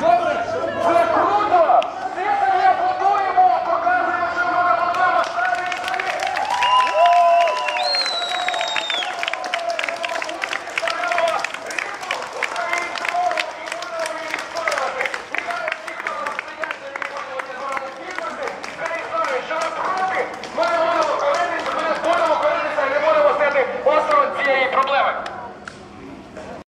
Добре, це круто! Дихання будуємо, показуємо, що ми на будемо старі старі! Вітаю всіх, хто стоять, які будуть збирати підписи. Це історія, що ви круті!